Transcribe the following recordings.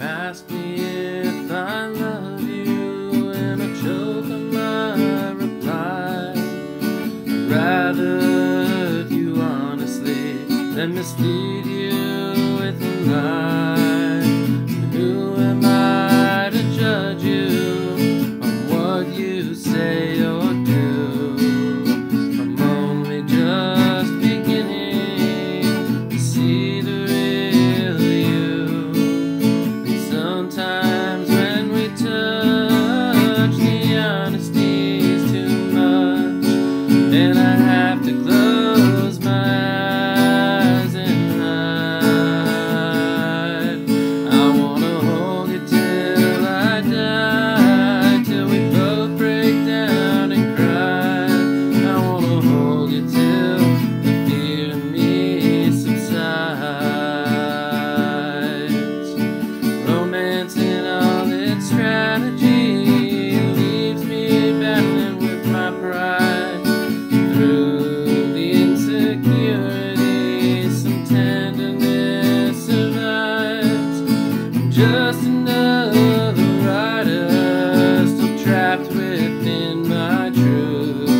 ask me if I love you, and I choke on my reply. I'd rather you honestly than mislead you with a lie. Who am I to judge you on what you say trapped within my truth.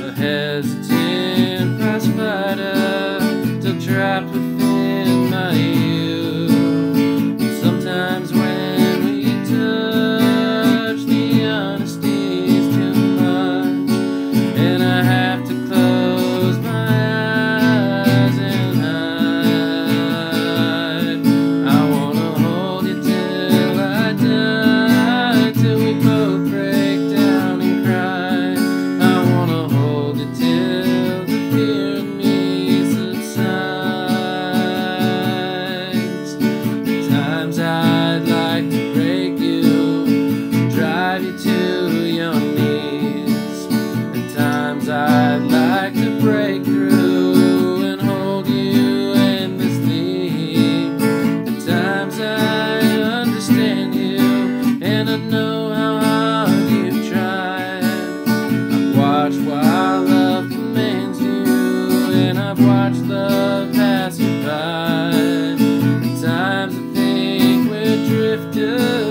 A hesitant fighter, still trapped to your knees. At times I'd like to break through and hold you endlessly. At times I understand you, and I know how hard you've tried. I've watched while love commands you, and I've watched love pass you by. At times I think we're drifters,